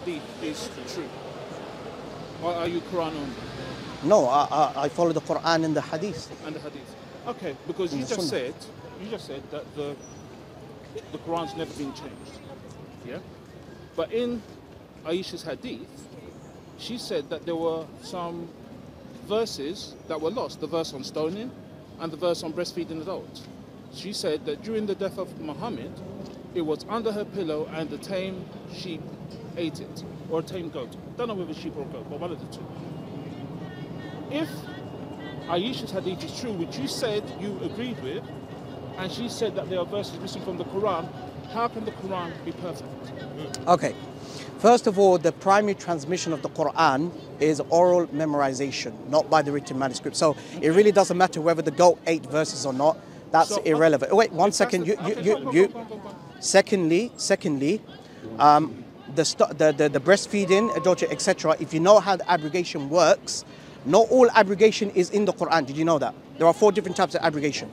hadith is true? Or are you Quran only No, I, I, follow the Quran and the Hadith. and the hadith? Okay, because you just Sunnah. said you just said that the the Quran's never been changed. Yeah? But in Aisha's hadith, she said that there were some verses that were lost, the verse on stoning and the verse on breastfeeding adults. She said that during the death of Muhammad, it was under her pillow and the tame sheep ate it, or a tame goat. Don't know whether sheep or goat, but one of the two. If Aisha's hadith is true, which you said you agreed with, and she said that there are verses missing from the Quran, how can the Quran be perfect? Okay. First of all, the primary transmission of the Quran is oral memorization, not by the written manuscript. So it really doesn't matter whether the goat ate verses or not. That's So- irrelevant. Wait, one second. the- You, you, okay, you, go, go, go. Secondly, secondly, um, the, the, the the breastfeeding, adultery, etc. If you know how the abrogation works, not all abrogation is in the Quran. Did you know that? There are four different types of abrogation.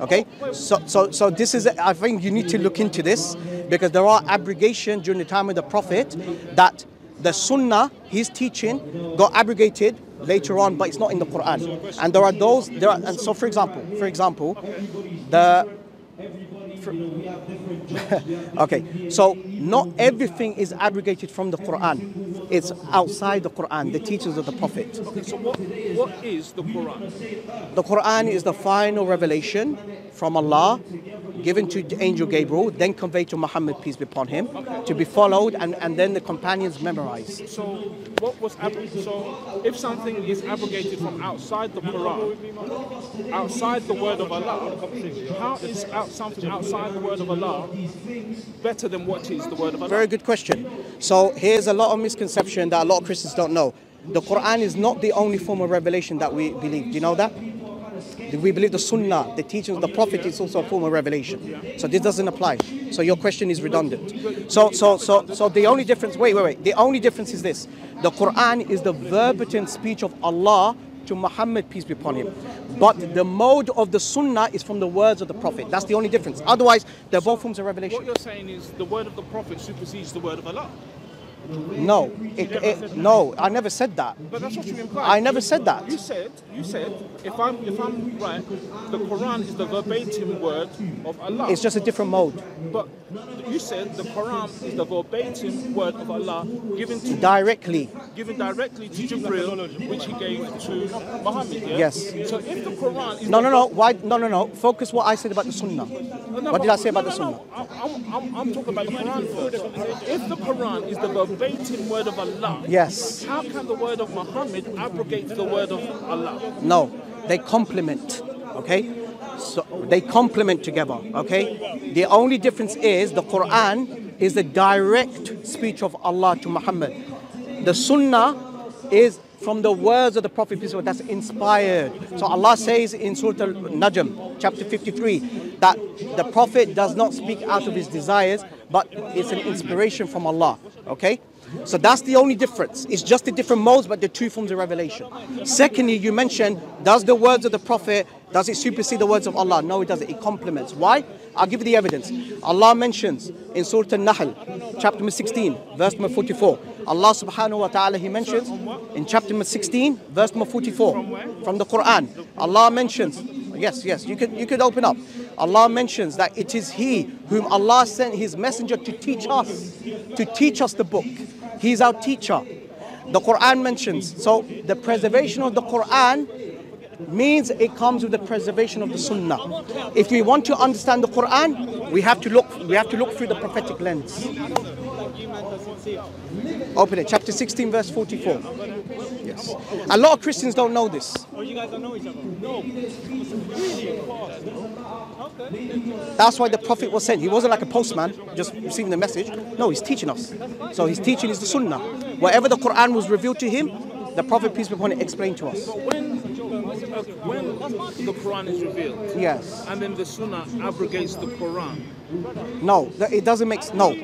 Okay, so so so this is. I think you need to look into this because there are abrogation during the time of the Prophet that the Sunnah, his teaching, got abrogated later on, but it's not in the Quran. And there are those. There are, and so, for example, for example, the okay, so not everything is abrogated from the Quran. It's outside the Quran, the teachings of the Prophet. Okay, so what, what is the Quran? The Quran is the final revelation from Allah given to angel Gabriel, then conveyed to Muhammad, peace be upon him, to be followed, and, and then the companions memorized. So what was so if something is abrogated from outside the Quran, outside the word of Allah, how is out, something outside the word of Allah better than what is the word of Allah? Very good question. So here's a lot of misconception that a lot of Christians don't know. The Quran is not the only form of revelation that we believe. Do you know that? We believe the Sunnah, the teachings of the Prophet, is also a form of revelation. So this doesn't apply. So your question is redundant. So, so, so, so the only difference. Wait, wait, wait. The only difference is this: the Quran is the verbatim speech of Allah to Muhammad, peace be upon him. But the mode of the Sunnah is from the words of the Prophet. That's the only difference. Otherwise, they're both forms of revelation. What you're saying is the word of the Prophet supersedes the word of Allah. No, it, it, no, I never said that. But that's what you implied. I never said that. You said, you said, if I'm if I'm right, the Quran is the verbatim word of Allah. It's just a different mode. But you said the Quran is the verbatim word of Allah given to Directly. given directly to Jibril, which he gave to Muhammad. Yeah? Yes. So if the Quran is No, no, no. Why? No, no, no. Focus what I said about the Sunnah. What did I say no, about the Sunnah? I'm, I'm, I'm talking about the Quran first. If the Quran is the verbatim word of Allah, Yes. how can the word of Muhammad abrogate the word of Allah? No, they complement. Okay. So they complement together. Okay. The only difference is the Quran is the direct speech of Allah to Muhammad. The Sunnah is from the words of the Prophet that's inspired. So Allah says in Surah Al-Najm, chapter 53, that the Prophet does not speak out of his desires, but it's an inspiration from Allah. Okay? So that's the only difference. It's just the different modes, but the two forms of revelation. Secondly, you mentioned, does the words of the Prophet, does it supersede the words of Allah? No, it doesn't. It complements. Why? I'll give you the evidence. Allah mentions in Surah An-Nahl, chapter 16, verse number 44. Allah subhanahu wa ta'ala, He mentions in chapter 16, verse number 44, from the Quran. Allah mentions, yes, yes, you could, you could open up. Allah mentions that it is He whom Allah sent His messenger to teach us, to teach us the book. He's our teacher. The Quran mentions, so the preservation of the Quran means it comes with the preservation of the Sunnah. If we want to understand the Quran, we have to look we have to look through the prophetic lens. Open it, chapter 16, verse 44. Yes. A lot of Christians don't know this. Oh, you guys don't know each other? No. That's why the Prophet was sent. He wasn't like a postman, just receiving the message. No, he's teaching us. So his teaching is the Sunnah. Whatever the Quran was revealed to him, the Prophet, peace be upon him, explained to us. When, uh, when the Quran is revealed, Yes. and then the Sunnah abrogates the Quran, No, it doesn't make no.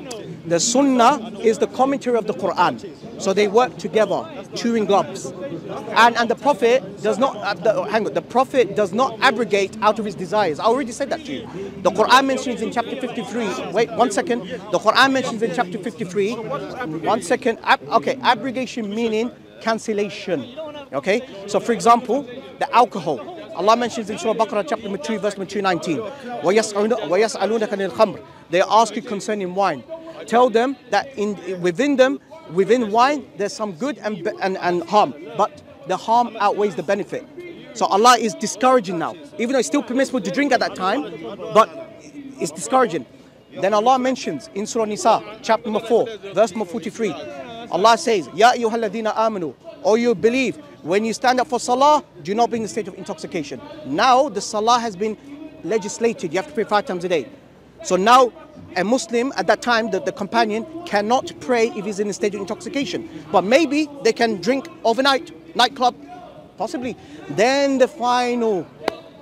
The Sunnah is the commentary of the Quran. So they work together, chewing gloves. And, and the Prophet does not, uh, the, hang on, the Prophet does not abrogate out of his desires. I already said that to you. The Quran mentions in chapter 53, wait one second, the Quran mentions in chapter 53, one second, ab, okay, abrogation meaning cancellation. Okay, so for example, the alcohol. Allah mentions in Surah Baqarah chapter 2 verse 219, They ask you concerning wine. Tell them that in within them, within wine, there's some good and, and, and harm. But the harm outweighs the benefit. So Allah is discouraging now. Even though it's still permissible to drink at that time, but it's discouraging. Then Allah mentions in Surah Nisa, chapter number 4, verse number 43. Allah says, Ya ayyuhalladhina amanu, or you believe, when you stand up for salah, do not be in the state of intoxication. Now the salah has been legislated, you have to pray five times a day. So now a Muslim at that time, the, the companion, cannot pray if he's in a state of intoxication. But maybe they can drink overnight, nightclub, possibly. Then the final,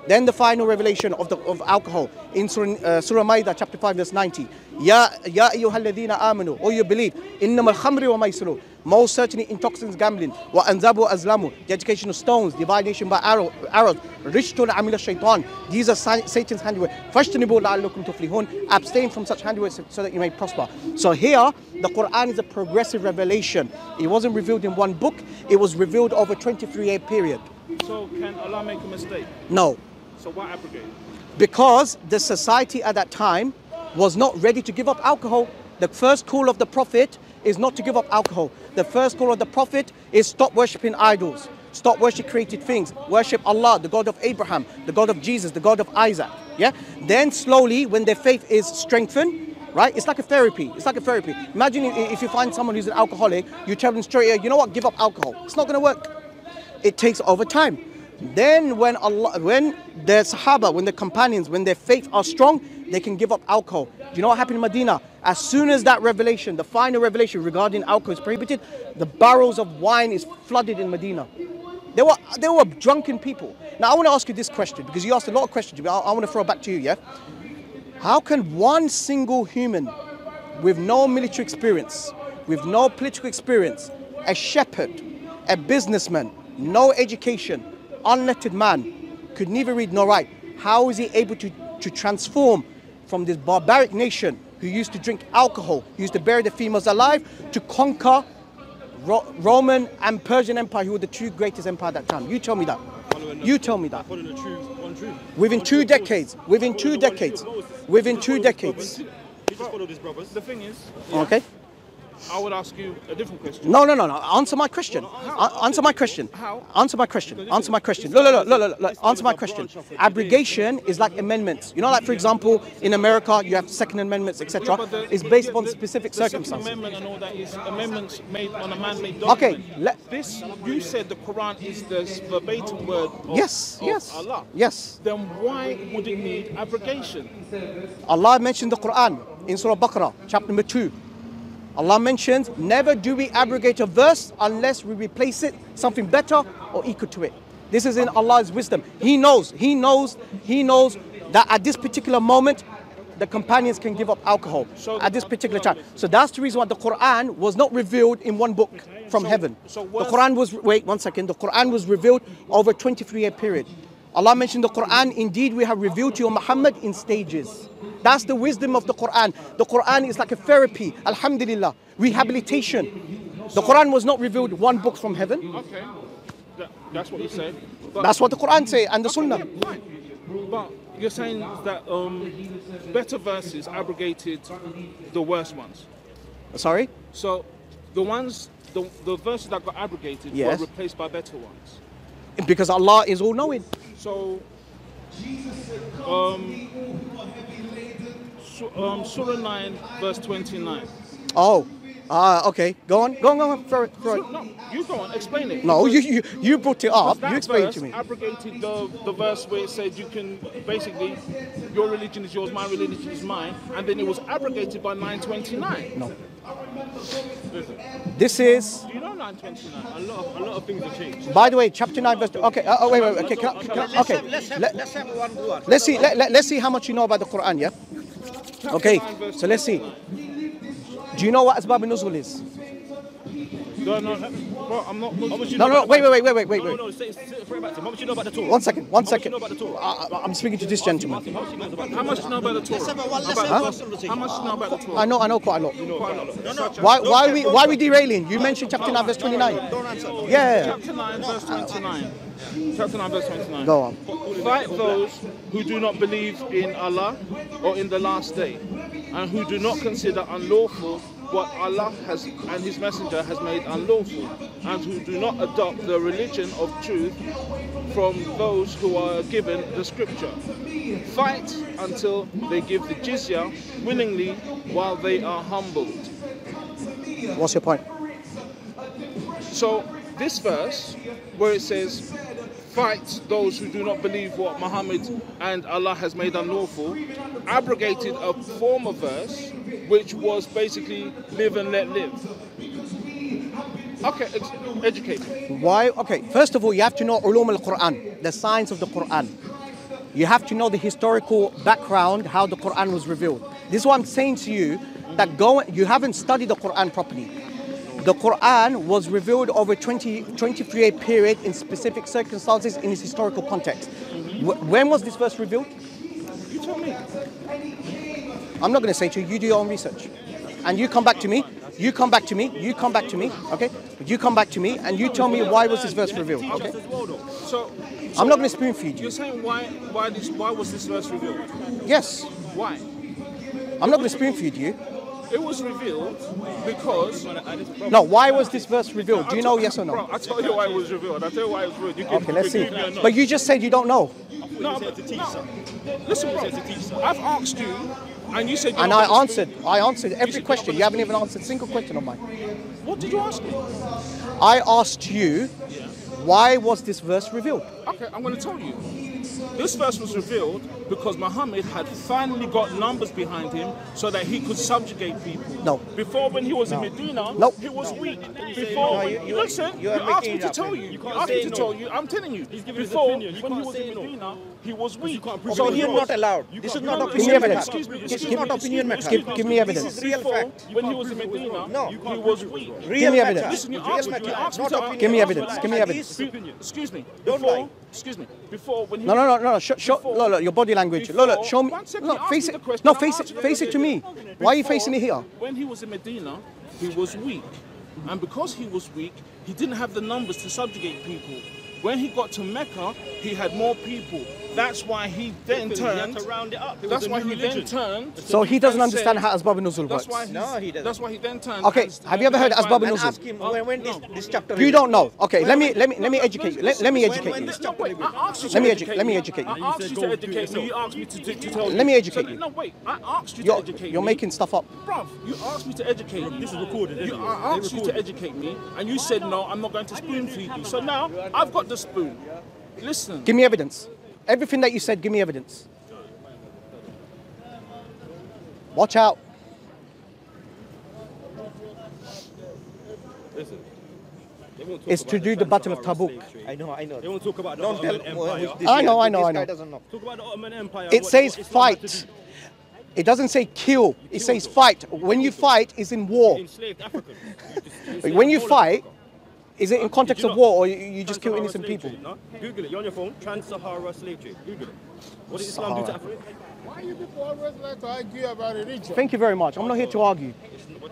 then the final revelation of the of alcohol in Surah, uh, Surah Maida chapter 5 verse 90. Ya ya ayyuhalladhina amanu, or you believe, innamal khamri wa maisiru. Most certainly intoxicants gambling, wa anzabu azlamu, the education of stones, divination by arrow, arrows, rishtun amila shaitan. These are Satan's handiwork. Fashtanibu la'allakum tuflihun. Abstain from such handiwork so that you may prosper. So here, the Quran is a progressive revelation. It wasn't revealed in one book, it was revealed over 23 year period. So can Allah make a mistake? No, So why abrogate? because the society at that time was not ready to give up alcohol. The first call of the Prophet is not to give up alcohol. The first call of the Prophet is stop worshipping idols, stop worship created things, worship Allah, the God of Abraham, the God of Jesus, the God of Isaac. Yeah. Then slowly, when their faith is strengthened, right? It's like a therapy. It's like a therapy. Imagine if you find someone who's an alcoholic, you tell them straight, you know what, give up alcohol. It's not going to work it takes over time. Then when Allah, when the Sahaba, when the companions, when their faith are strong, they can give up alcohol. Do you know what happened in Medina? As soon as that revelation, the final revelation regarding alcohol is prohibited, the barrels of wine is flooded in Medina. There were there were drunken people. Now I want to ask you this question because you asked a lot of questions. but I, I want to throw it back to you. Yeah. How can one single human with no military experience, with no political experience, a shepherd, a businessman, no education, unlettered man, could neither read nor write, how is he able to, to transform from this barbaric nation who used to drink alcohol, who used to bury the females alive, to conquer Ro- Roman and Persian Empire, who were the two greatest empire at that time? You tell me that. You tell me that. Following the truth, one truth. Within two decades, within two decades, within two decades. He just followed his brothers. The thing is, Okay? I would ask you a different question. No, no, no, no. Answer my question. A- answer my question. How? Answer my question. Answer my question. Look, look, look, look, look. Answer my question. Abrogation is like amendments. You know, like for example, in America, you have second amendments, etc. The- It's based upon the- specific the Second circumstances. Amendment and all that is amendments made on a man-made Okay, document. let- this you said the Quran is the verbatim word of, Yes, of yes, Allah. yes. Then why would it need abrogation? Allah mentioned the Quran in Surah Baqarah, chapter number 2. Allah mentions, never do we abrogate a verse unless we replace it something better or equal to it. This is in Allah's wisdom. He knows, He knows, He knows that at this particular moment, the companions can give up alcohol at this particular time. So that's the reason why the Quran was not revealed in one book from So- heaven. so the Quran was, wait one second, the Quran was revealed over a 23 year period. Allah mentioned the Quran, indeed we have revealed to you Muhammad in stages. That's the wisdom of the Quran. The Quran is like a therapy, alhamdulillah, rehabilitation. The Quran was not revealed one book from heaven. Okay, that, that's what you said. But, That's what the Quran say and the Sunnah. Yeah. But you're saying that um, better verses abrogated the worst ones. Sorry? So the ones, the, the verses that got abrogated Yes. were replaced by better ones. Because Allah is all knowing. So, um, Su- um, Surah 9, verse 29. Oh, ah, okay. Go on, go on, go on. Throw it, throw it. No, you go on, explain it. No, you, you, you brought it up. You explained it verse to me. abrogated the, the verse where it said you can basically, your religion is yours, my religion is mine, and then it was abrogated by 929. No. Listen, This is do you know 929? A lot of, a lot of things have changed. By the way, chapter 9, verse 2. Okay, uh, oh, wait, wait, wait, okay, can I, can I- okay. Let's have, Let, let's have one word. let's see, let, let, let's see how much you know about the Quran, yeah? Okay, so let's see. Do you know what Asbab al-Nuzul is? No, no, bro, I'm not How No, no, wait, wait, wait, wait, wait, wait, No, wait. no, say, say, throw it back to him. How much you know about the Torah? One second, one How second. much you know about the Torah? I, I- I'm speaking to this gentleman. How much you know about the How much do you know about the Torah? Let's have a- let's About- have Huh? conversation. How much you know about the Torah? I know, I know quite a lot. Quite a lot. No, no. Why, why are we, why are we derailing? You mentioned chapter 9, verse 29. Don't answer. Yeah. Chapter 9, verse 29. Chapter 9, verse 29. Go on. Fight those who do not believe in Allah or in the last day, and who do not consider unlawful what Allah has and His Messenger has made unlawful, and who do not adopt the religion of truth from those who are given the scripture. Fight until they give the jizya willingly while they are humbled. What's your point? So this verse, where it says, "Fight those who do not believe what Muhammad and Allah has made unlawful," abrogated a former verse, which was basically "Live and let live." Okay, educate. Why? Okay, first of all, you have to know ulum al-Quran, the science of the Quran. You have to know the historical background, how the Quran was revealed. This is what I'm saying to you, that go, you haven't studied the Quran properly. The Quran was revealed over 20, 23 year period in specific circumstances in its historical context. Wh- When was this verse revealed? You tell me. I'm not going to say to you, you do your own research. And you come back to me, you come back to me, you come back to me, okay? You come back to me and you tell me why was this verse revealed, okay? So, I'm not going to spoon feed you. You're saying why? Why this? Why was this verse revealed? Yes, Why? I'm not going to spoon feed you. It was revealed because. No, why was this verse revealed? Do you know yes or Bro, no? I tell you why it was revealed. I tell you why it was revealed. You can, Okay, let's see. you can agree or not. But you just said you don't know. No, said to teach, no. Listen, bro. I've asked you, and you said. You're And I answered. I answered every said question. you're haven't even answered a single question of mine. What did you ask me? I asked you, why was this verse revealed? Okay, I'm going to tell you. This verse was revealed because Muhammad had finally got numbers behind him so that he could subjugate people. No. Before, when he was in Medina, Nope. he was weak. Before, No, you- you- listen, you you, asked me to tell you. You You, asked say me to no. tell you. I'm telling you. He's giving his Before, opinion. You when he can't was say in no. Medina, he was weak. So it. here not allowed. You This is not No, no, opinion Give matter. Excuse me, This is not opinion matter. Give- me evidence. This is real fact. when he was in Medina, No. he was weak. Real me matter. Listen, you Real asked me, Not opinion. Give me evidence, give me evidence. Excuse me. Don't lie. Excuse me. Before when he No, no, no, no. Show, show, look, look, your body language. Look, look, show me. One second, Look, face it. No, face it. Face it to me. Why are you facing it here? When he was in Medina, he was weak. And because he was weak, he didn't have the numbers to subjugate people. When he got to Mecca, he had more people. That's why he then Because he had turned. to round it up. It That's why new he then turned. So he doesn't and understand said- how Asbab al-Nuzul That's why. No, he doesn't. That's why he then turned. Okay, have you ever heard and- Asbab And al-Nuzul? ask him when, when this, this chapter. You don't know. Okay, When- let me let me let me educate you. Let, let me educate when you. this No, wait. You to Let me educate edu- let me educate I you. asked You you said to go do educate me. yourself. You asked me to, to, to tell you. Let me educate So, you. No, wait. I asked you to You're, educate you're making stuff up. Bruv, you asked me to educate me. This is recorded, You. I asked you to educate me, and you said no. I'm not going to spoon feed you. So now I've got the spoon. Listen. Give me evidence. Everything that you said, give me evidence. Watch out. Listen. They won't talk It's to do the Battle of Tabuk. I know, I know. They won't talk about the Don't tell Ottoman well, Empire. this I know, I know, this I guy know. doesn't know. Talk about the Ottoman Empire. It what- says what Islam had to fight. It doesn't say kill. It says fight. When you fight, is in war. Enslaved Africans. You just- you enslaved When you fight, Africa. Is it in context you of war or you, you just kill innocent people? trade, no? Google it. You're on your phone. Trans-Sahara slave trade. Google it. What did Islam do to Africa? Why you people always like to argue about religion? Thank you very much. I'm not here to argue.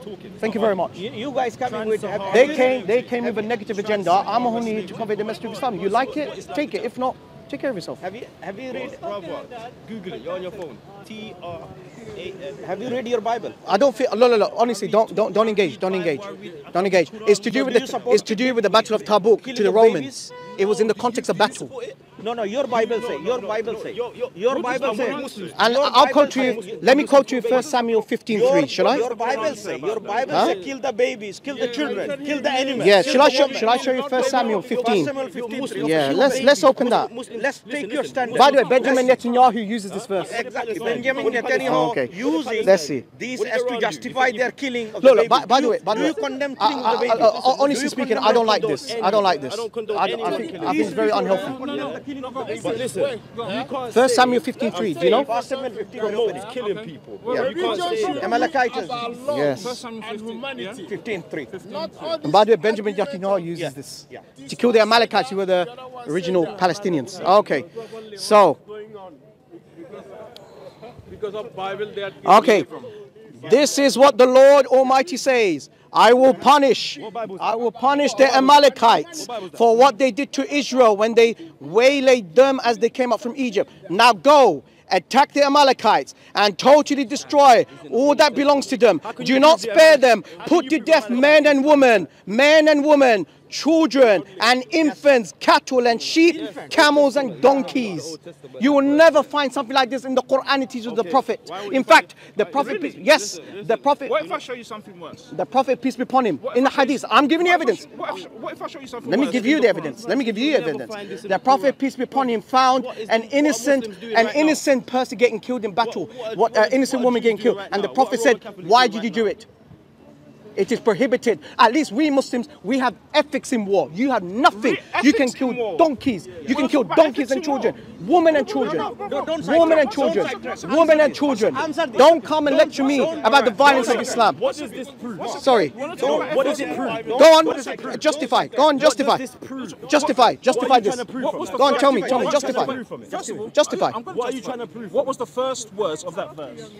Talking. Thank you very much. You, you guys coming with. Have, Trans-Sahara- They came, they came with a negative agenda. I'm only here to convey the message of Islam. You like it? Take it. If not, take care of yourself. have you have you read Brother, Google it. You're on your phone. T R A N. have you read your Bible? I don't feel. No, no, no. Honestly, don't, don't, don't engage. Don't engage. Don't engage. It's to do with the. It's to do with the Battle of Tabuk to the Romans. It was in the context of battle. No, no. Your Bible say. Your Bible say. Your Bible say. And your I'll Bible quote say- you. Let me quote you First Samuel 15:3. Shall I? Your Bible say. Your Bible Huh? say. Kill the babies. Kill the children. Kill the animals. Yeah. Shall I show? Shall I show you First Samuel 15? First Samuel 15. Yeah. Let's let's open that. Let's take your stand. By the way, Benjamin Netanyahu uses this verse. Exactly. Benjamin Netanyahu Oh, okay. using Let's see. these What as to justify their killing of Look, the look. babies. By, by the way, by the do way, you condemn uh, killing I- the uh, uh, babies? I- I- honestly Do you speaking, I don't like this. I don't like this. I don't condone I, any I think I think it's very unhealthy. No, no, killing people. But listen, you can't First Samuel 15:3. Do you know? First Samuel 15, promotes killing people. Yeah. You can't say that. Amalekites, Yes. First Samuel and 15, 15, 3. Not all And by the way, Benjamin Netanyahu uses this to kill the Amalekites, who were the original Palestinians. Okay, so Because of Bible they are okay, this is what the Lord Almighty says. I will punish, I will punish the Amalekites for what they did to Israel when they waylaid them as they came up from Egypt. Now go, attack the Amalekites and totally destroy all that belongs to them. Do not spare them. Put to death men and women, men and women, children and infants, cattle and sheep, camels and donkeys. You will never find something like this in the Quran. It is of the Prophet. In fact, the Prophet, yes, the Prophet, What if I show you something worse? the Prophet, peace be upon him, in the Hadith. I'm giving you evidence. What if, what if I show you something Let me give you the evidence. Let me give you evidence. The Prophet, peace be upon him, found an innocent, an innocent person getting killed in battle. What an uh, innocent woman getting killed, and the Prophet said, "Why did you do it?" It is prohibited. At least we Muslims, we have ethics in war. You have nothing. You can kill donkeys. You can kill donkeys and children, women and children, women and children, women and children. Don't come and lecture me about the violence of Islam. What does this prove? Sorry. What does it prove? Go on, justify. Go on, justify. Justify. Justify What are you this. trying to prove from it? Go on, tell me. Tell me. What are you trying to Justify. prove from it? First of all, Justify. What are you trying to prove? What was the first words of that verse?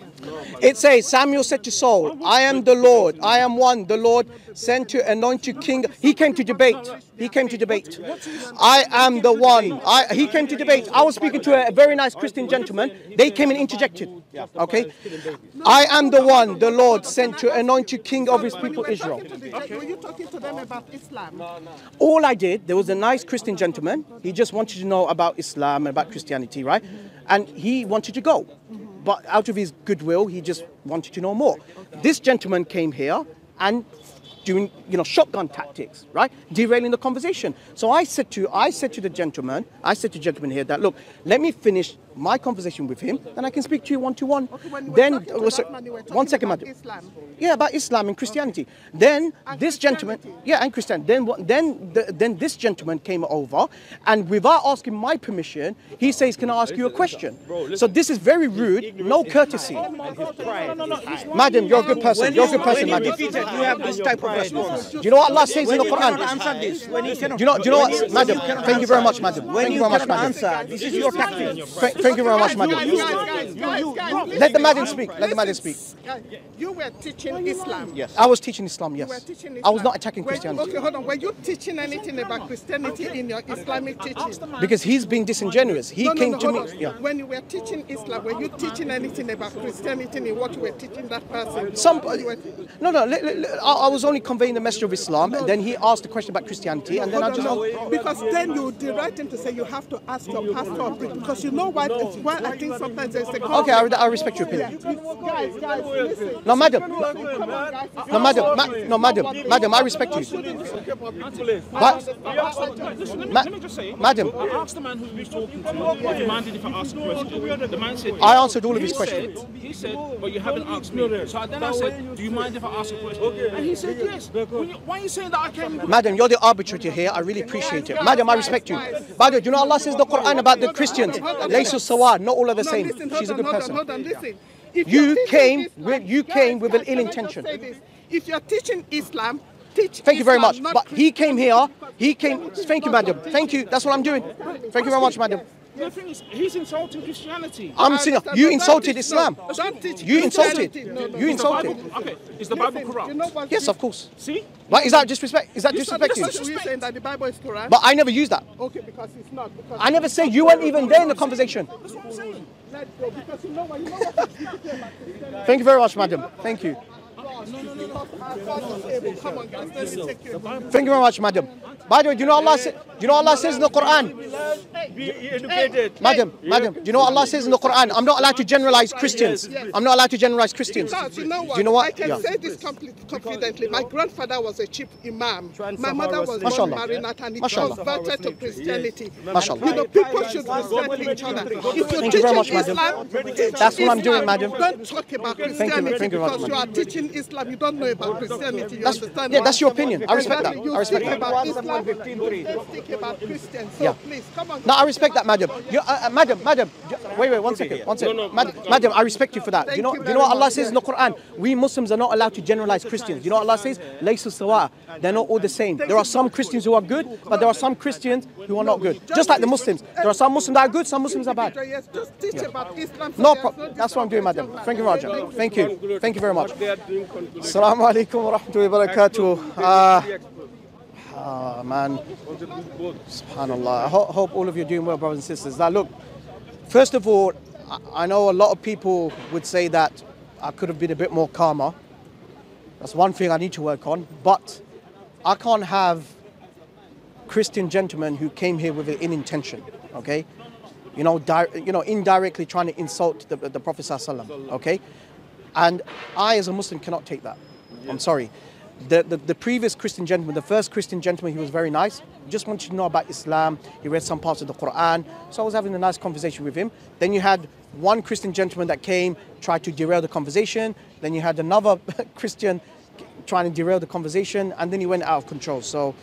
It says, Samuel said to Saul, I am the Lord. I am one. The Lord sent to anoint you king. He came to debate. He came to debate. I am the one. I, he came to debate. I was speaking to a very nice Christian gentleman. They came and interjected. Okay. I am the one the Lord sent to anoint you king of his people Israel. Were you talking to them about Islam? No, no. All I did, there was a nice Christian gentleman. He just wanted to know about Islam and about Christianity, right? And he wanted to go. But out of his goodwill, he just wanted to know more. This gentleman came here and doing, you know, shotgun tactics, right? Derailing the conversation. So I said to I said to the gentleman, I said to the gentleman here that look, let me finish my conversation with him, then I can speak to you one to one. when Then talking to oh, so- that man, you were one talking second, about madam. Islam. Yeah, about Islam and Christianity. Then And this gentleman, yeah, and Christian. Then? Then the, then this gentleman came over, and without asking my permission, he says, "Can I ask you a question?" So this is very rude, no courtesy. Madam, you're a good person. You're a good person, you're madam. defeated, you have this type of response. Do you know what Allah says in the Quran? answer this, when you cannot, Do you know? Do you know what, madam? Thank you very much, madam. Thank you you very much, madam. answer, this is your tactic. Thank, thank you very much, madam. Guys, guys, guys, guys, Let the madam speak. Let the madam speak. You were teaching Islam. Yes. I was teaching Islam. You were Yes. teaching Islam. I was not attacking Christianity okay, hold on. Were you teaching anything about Christianity in your Islamic teaching? because he's being disingenuous. He no, no, came no, to me. Yeah. When you were teaching Islam, were you teaching anything about Christianity in what you were teaching that person? Some, no, no. I I was only conveying the message of Islam, and then he asked a question about Christianity, and then I just. no, because then you the him to say you have to ask your pastor because you know what? It's why I think sometimes there's a Okay, I, re- I respect your opinion. Guys, guys, listen. No, madam. Come on. No, madam. Ma- no, madam. Madam, I respect you. But, Listen, let me, Ma- let me just say, madam. I asked the man who was talking to me if he minded if I asked a question. The man said, I answered all of he his questions. He said, but you haven't asked me. So then I said, do you mind if I ask a question? And he said, yes. Why are you saying that I came? madam, you're the arbitrator here. I really appreciate it. Madam, I respect you. By the way, do you know Allah says the Quran about the Christians? Laysu sawa, not all are the No, same. listen, hold She's a on, good hold on, person. Hold on, listen. If You came with- you Guys, came with an ill can I just intention. If you're teaching Islam, teach Thank you very much. But he came here. He came. Thank you, madam. Thank you. That's what I'm doing. Thank you very much, madam. The thing is, he's insulting Christianity. I'm saying you insulted teach- Islam. no, don't You insulted. No, no, You no. Is the Bible, insulted. okay, is the Bible Listen, corrupt? you know Yes, of course. See? But is that disrespect? Is that You said- disrespecting? that's you're saying that the Bible is Quran. But I never used that. okay, because it's not. Because I never said you weren't even there in the conversation. That's what I'm saying. Let go, because you know what you know what it's. Thank you very much, madam. Thank you. Because our God is able. Come on, guys, let me take you. Thank you very much, madam. By the way, do you know Allah? Say, do you know Allah says in the Quran? Be educated. Madam, madam, do you know what Allah says in the Quran? I'm not allowed to generalize Christians. I'm not allowed to generalize Christians. Because you know what? Do you know what? I can Yeah. say this complete, confidently. My grandfather was a chief imam. My mother was born Mashallah. Marinat and he converted to Christianity. Mashallah. You know, people should respect each other. If you're Thank you very much, teaching madam. Islam, That's what I'm doing, madam. Don't talk about Christianity thank you very much, because you are teaching Islam, you don't know about Christianity. You That's- understand? yeah, that's your opinion. I respect that. I respect speak that. about Islam, 115.3. you speak about Christians. So Yeah. please, come on. No, I respect that, madam. You, uh, uh, madam, madam. Wait, wait, one second, one second. Madam, madam, I respect you for that. Do you know, do you you know what Allah says in the Quran? We Muslims are not allowed to generalize Christians. You know what Allah says? Laysu sawa. They're not all the same. There are some Christians who are good, but there are some Christians who are not good. Just like the Muslims. There are some Muslims that are good, some Muslims are bad. Just teach about Islam. No problem. That's what I'm doing, madam. Thank you, discussion. Roger. Thank you. Thank you very much. They are doing. Assalamu alaikum wa rahmatullahi wa barakatuh. Ah, man. Subhanallah. I ho- hope all of you are doing well, brothers and sisters. Now, look, first of all, I- I know a lot of people would say that I could have been a bit more calmer. That's one thing I need to work on. But I can't have Christian gentlemen who came here with an in intention, okay? You know, you know, indirectly trying to insult the, the Prophet okay? And I, as a Muslim, cannot take that. I'm sorry. The, the, the previous Christian gentleman, the first Christian gentleman, he was very nice. Just wanted to know about Islam. He read some parts of the Quran. So I was having a nice conversation with him. Then you had one Christian gentleman that came, tried to derail the conversation. Then you had another Christian trying to derail the conversation. And then he went out of control. So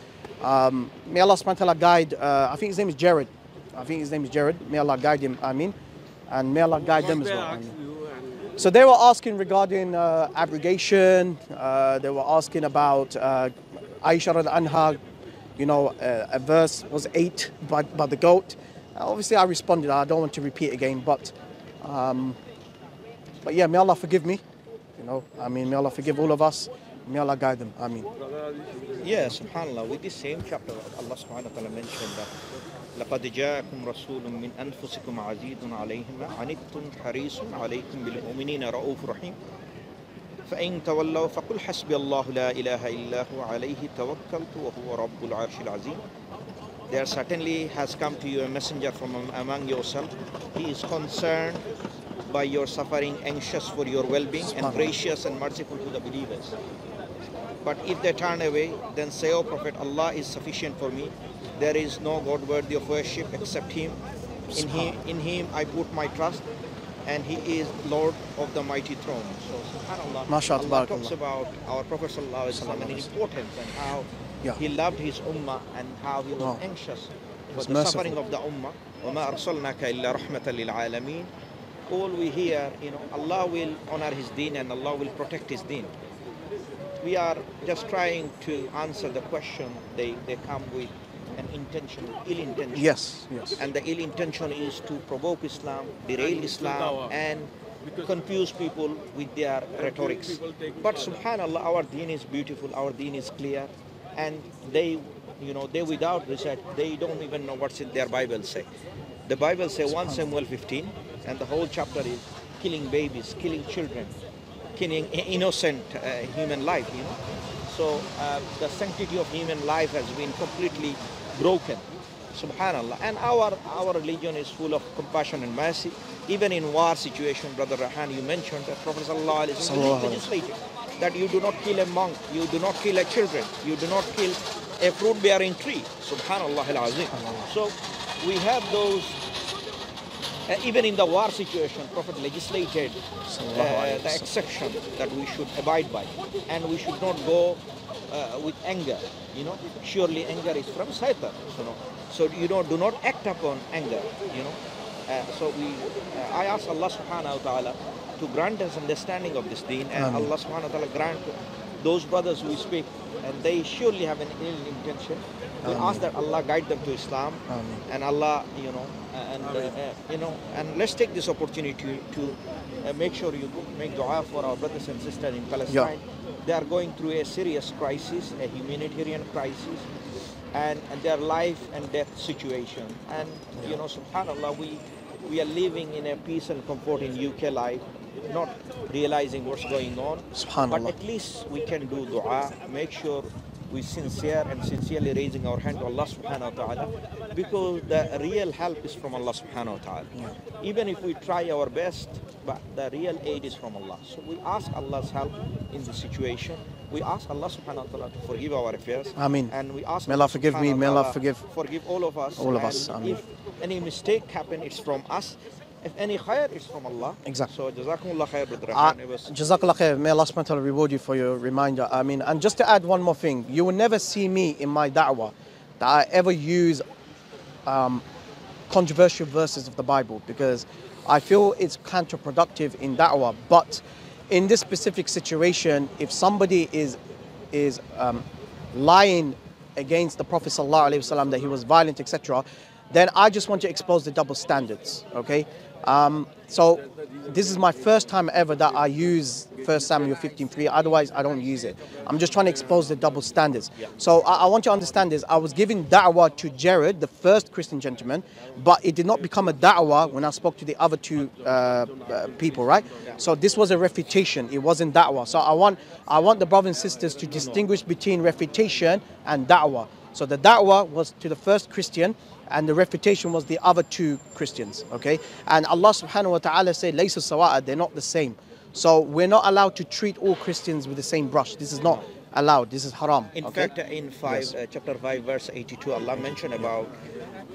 um, may Allah subhanahu guide, uh, I think his name is Jared. I think his name is Jared. May Allah guide him, I mean. And may Allah guide them as well. Ameen. So they were asking regarding uh, abrogation. Uh, they were asking about uh, Aisha rad anha. You know, uh, a verse was ate by, by the goat. Obviously, I responded. I don't want to repeat again, but um, but yeah, may Allah forgive me. You know, I mean, may Allah forgive all of us. May Allah guide them. I mean, Yeah, subhanAllah, with this same chapter, Allah subhanahu wa ta'ala mentioned that لقد جاءكم رسول من أنفسكم عزيز عليه ما عنتم حريص عليكم بالمؤمنين رؤوف رحيم فإن تولوا فقل حسبي الله لا إله إلا هو عليه توكلت وهو رب العرش العظيم There certainly has come to you a messenger from am- among yourself. He is concerned by your suffering, anxious for your well-being, and gracious and merciful to the believers. But if they turn away, then say, O Prophet, Allah is sufficient for me. There is no God worthy of worship except Him. In Him, in Him I put my trust, and He is Lord of the mighty throne. So, subhanAllah, MashaAllah, Allah talks tabarakallah. about our Prophet Sallallahu Alaihi Wasallam and his importance and how Yeah. he loved his ummah and how he was Wow. anxious for was the merciful. suffering of the ummah. وَمَا أَرْسَلْنَاكَ إِلَّا رَحْمَةً لِلْعَالَمِينَ All we hear, you know, Allah will honor His deen and Allah will protect His deen. We are just trying to answer the question. They, they come with an intention, ill intention. yes, yes. And the ill intention is to provoke Islam, derail Islam, and confuse people with their rhetorics. But subhanallah, our deen is beautiful, our deen is clear, and they, you know, they without research, they don't even know what's in their Bible say. The Bible say 1 Samuel 15, and the whole chapter is killing babies, killing children, innocent uh, human life, you know. So uh, the sanctity of human life has been completely broken. Subhanallah. And our our religion is full of compassion and mercy. Even in war situation, Brother Raihan, you mentioned that Prophet Sallallahu Alaihi Wasallam Sallallahu Alaihi legislated that you do not kill a monk, you do not kill a children, you do not kill a fruit bearing tree. Subhanallah al-Azim. So we have those even in the war situation, Prophet legislated uh, the exception that we should abide by, and we should not go uh, with anger. You know, surely anger is from Satan. You know, so you know, do not act upon anger. You know, uh, so we, uh, I ask Allah Subhanahu wa Taala to grant us understanding of this Deen, and Allah Subhanahu wa Taala grant those brothers who speak, and they surely have an ill intention. We ask that Allah guide them to Islam, and Allah, you know, and uh, uh, you know, and let's take this opportunity to uh, make sure you make dua for our brothers and sisters in Palestine. They are going through a serious crisis, a humanitarian crisis, and, and their life and death situation. And you know, Subhanallah, we we are living in a peace and comfort in UK life, not realizing what's going on. But at least we can do dua, make sure we sincere and sincerely raising our hand to Allah subhanahu wa ta'ala because the real help is from Allah subhanahu wa ta'ala. Even if we try our best, but the real aid is from Allah. So we ask Allah's help in this situation. We ask Allah subhanahu wa ta'ala to forgive our affairs. Ameen. And we ask May Allah forgive me, may Allah forgive forgive all of us. all of us. Ameen. If any mistake happen, it's from us. If any khair is from Allah. Exactly. So Jazakumullah khair, Brother Uh. Jazakallah khair. May Allah subhanahu wa ta'ala reward you for your reminder. I mean, and just to add one more thing, you will never see me in my da'wah that I ever use um, controversial verses of the Bible because I feel it's counterproductive in da'wah. But in this specific situation, if somebody is is um, lying against the Prophet sallallahu alaihi wasallam that he was violent, etc., then I just want to expose the double standards. Okay. Um, so this is my first time ever that I use 1 Samuel 15:3. Otherwise, I don't use it. I'm just trying to expose the double standards. So I, I want you to understand this. I was giving da'wah to Jared, the first Christian gentleman, but it did not become a da'wah when I spoke to the other two uh, uh, people, right? So this was a refutation. It wasn't da'wah. So I want I want the brothers and sisters to distinguish between refutation and da'wah. So the da'wah was to the first Christian and the refutation was the other two Christians, okay? And Allah subhanahu wa ta'ala said, sawa'a, they're not the same. So we're not allowed to treat all Christians with the same brush. This is not allowed. This is haram. In okay? fact, in five, uh, chapter 5, verse 82, Allah mentioned about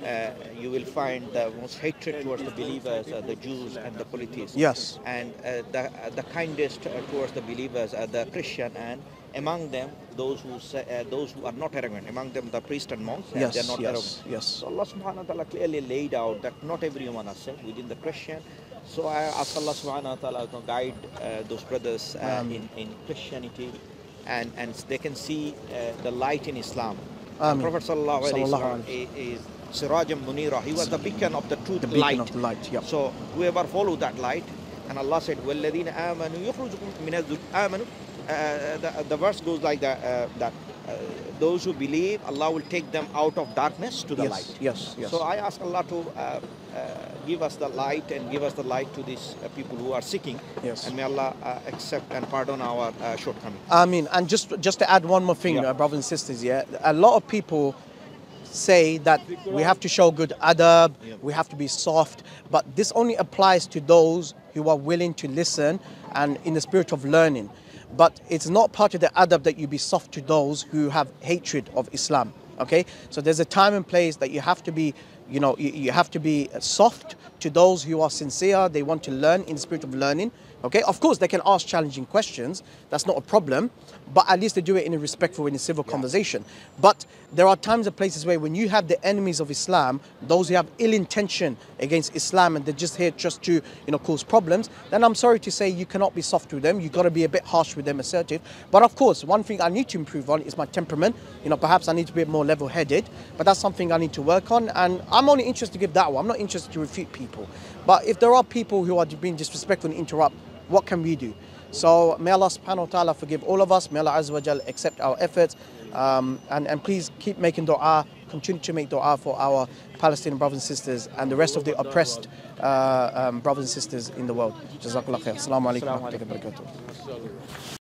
uh, you will find the most hatred towards the believers are the Jews and the polytheists. Yes. And uh, the, uh, the kindest uh, towards the believers are the Christian and among them those who say, uh, those who are not arrogant. Among them the priests and monks Yes, they are not yes, arrogant. yes. So Allah subhanahu wa ta'ala clearly laid out that not everyone are saved within the Christian. So I ask Allah subhanahu wa ta'ala to guide uh, those brothers uh, in, in Christianity and, and they can see uh, the light in Islam. Ameen. Prophet sallallahu alaihi wasallam is Sirajam Munira. He was the beacon of the truth The beacon light. of the light, yeah. So whoever follow that light, and Allah said, وَالَّذِينَ آمَنُوا يُخْرُجُكُم مِنَ الظُّلُمَاتِ آمَنوا uh, the, the verse goes like that, uh, that uh, those who believe, Allah will take them out of darkness to the Yes, light. yes, yes. So I ask Allah to uh, uh, give us the light and give us the light to these uh, people who are seeking. Yes. And may Allah uh, accept and pardon our uh, shortcomings. I mean, and just just to add one more thing, Yeah. uh, brothers and sisters, yeah, a lot of people say that we have to show good adab, we have to be soft, but this only applies to those who are willing to listen and in the spirit of learning. But it's not part of the adab that you be soft to those who have hatred of Islam. Okay, so there's a time and place that you have to be, you know, you, you have to be soft to those who are sincere. They want to learn in the spirit of learning. Okay, of course they can ask challenging questions. That's not a problem, but at least they do it in a respectful, in a civil conversation. But there are times and places where when you have the enemies of Islam, those who have ill intention against Islam, and they're just here just to, you know, cause problems, then I'm sorry to say you cannot be soft with them. You've got to be a bit harsh with them, assertive. But of course, one thing I need to improve on is my temperament. You know, perhaps I need to be more level-headed, but that's something I need to work on. And I'm only interested to give that one. I'm not interested to refute people. But if there are people who are being disrespectful and interrupt, what can we do? So may Allah subhanahu wa ta'ala forgive all of us. May Allah Azza wa Jal accept our efforts. Um, and, and please keep making dua, continue to make dua for our Palestinian brothers and sisters and the rest of the oppressed uh, um, brothers and sisters in the world. Jazakallah khair. Assalamu alaikum wa.